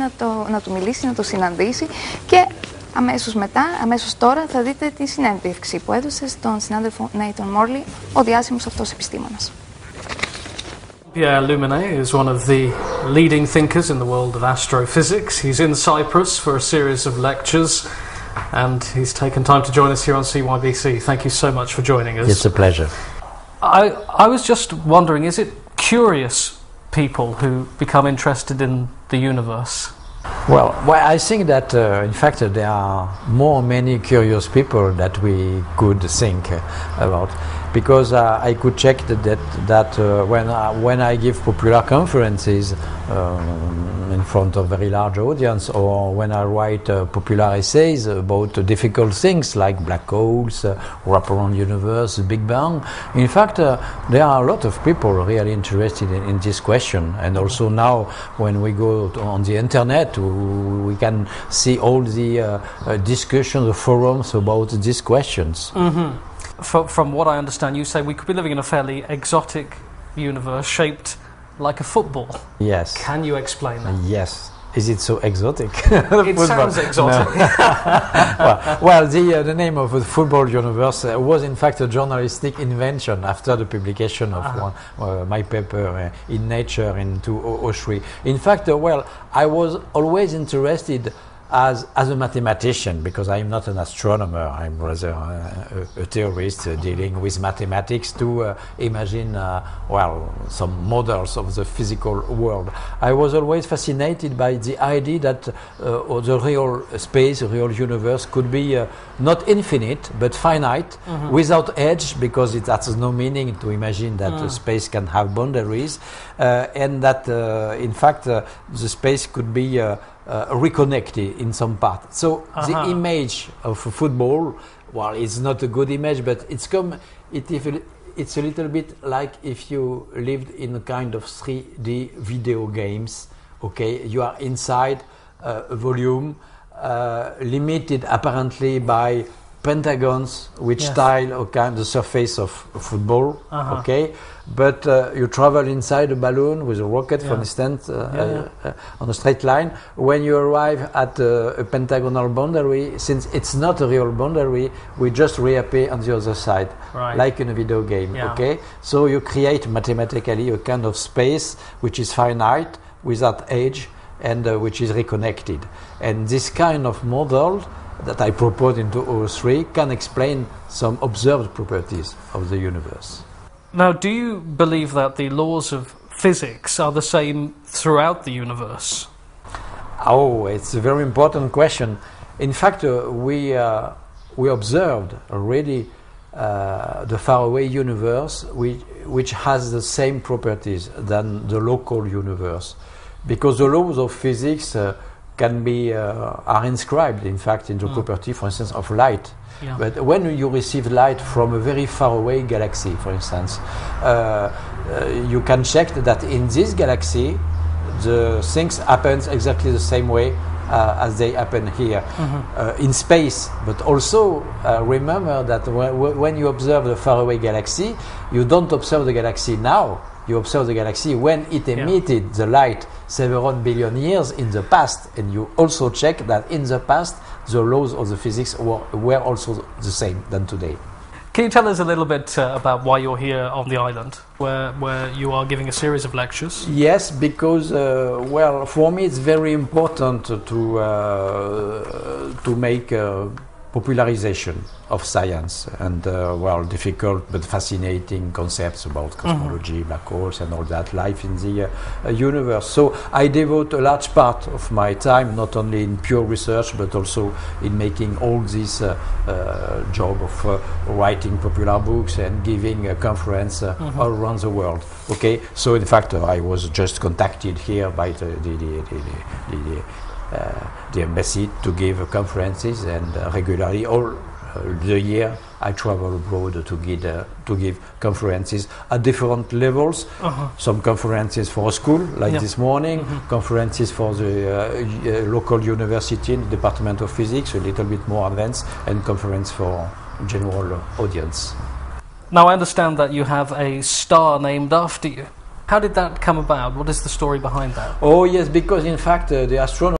να, το, να του μιλήσει, να το συναντήσει και αμέσως μετά, αμέσως τώρα θα δείτε τη συνέντευξη που έδωσε στον συνάδελφο Nathan Morley, ο διάσημος αυτός επιστήμονας. Pierre Luminet is one of the leading thinkers in the world of astrophysics. He's in Cyprus for a series of lectures and he's taken time to join us here on CYBC. Thank you so much for joining us. It's a pleasure. I, I was just wondering is it curious people who become interested in the universe? Well, well I think that uh, in fact there are more many curious people that we could think about because uh, I could check that that, that uh, when I, when I give popular conferences um, in front of very large audience or when I write uh, popular essays about difficult things like black holes, uh, wraparound universe, Big Bang. In fact, uh, there are a lot of people really interested in, in this question, and also now when we go on the internet, we can see all the uh, uh, discussions, the forums about these questions. Mm-hmm. From, from what I understand, you say we could be living in a fairly exotic universe shaped like a football. Yes. Can you explain that? Yes. Is it so exotic? it sounds exotic. Well, well, the, uh, the name of the football universe uh, was in fact a journalistic invention after the publication of Uh-huh. one, uh, my paper uh, in Nature in 2003. In fact, uh, well, I was always interested as, as a mathematician because I'm not an astronomer, I'm rather uh, a, a theorist uh, dealing with mathematics to uh, imagine, uh, well, some models of the physical world. I was always fascinated by the idea that uh, the real space, the real universe could be uh, not infinite but finite without edge because it has no meaning to imagine that uh, space can have boundaries uh, and that uh, in fact uh, the space could be reconnected in some part. So Uh-huh. the image of football, well, it's not a good image, but it's come. It if it, it's a little bit like if you lived in a kind of 3D video games. Okay, you are inside uh, a volume uh, limited apparently by pentagons which Yes. tile a kind the surface of football. Uh-huh. Okay, but uh, you travel inside a balloon with a rocket, for Yeah. instance, uh, Yeah, yeah. uh, on a straight line. When you arrive at uh, a pentagonal boundary, since it's not a real boundary, we just reappear on the other side, Right. like in a video game. Okay, so you create mathematically a kind of space which is finite without edge and uh, which is reconnected. And this kind of model that I propose in 2003 can explain some observed properties of the universe. Now, do you believe that the laws of physics are the same throughout the universe? Oh, it's a very important question. In fact, uh, we, uh, we observed already uh, the faraway universe, which, which has the same properties than the local universe, because the laws of physics uh, can be uh, are inscribed, in fact, in the property, for instance, of light. Yeah. But when you receive light from a very far away galaxy, for instance, uh, uh, you can check that in this galaxy, the things happens exactly the same way uh, as they happen here uh, in space. But also uh, remember that wh- when you observe the faraway galaxy, you don't observe the galaxy now. You observe the galaxy when it emitted the light several billion years in the past, and you also check that in the past the laws of the physics were, were also the same than today. Can you tell us a little bit uh, about why you're here on the island, where, where you are giving a series of lectures? Yes, because uh, well, for me it's very important to uh, to make uh, popularization of science and uh, well, difficult but fascinating concepts about cosmology, black holes, and all that life in the uh, uh, universe. So I devote a large part of my time not only in pure research but also in making all this uh, uh, job of uh, writing popular books and giving a conference uh, all around the world. Okay, so in fact uh, I was just contacted here by the the the, the, the, uh, the embassy to give uh, conferences and uh, regularly all uh, the year I travel abroad to give uh, to give conferences at different levels. Some conferences for a school, like Yeah. this morning. Conferences for the uh, uh, local university in the Department of Physics, a little bit more advanced, and conference for general audience. Now, I understand that you have a star named after you. How did that come about? What is the story behind that? Oh yes, because in fact uh, the astronomy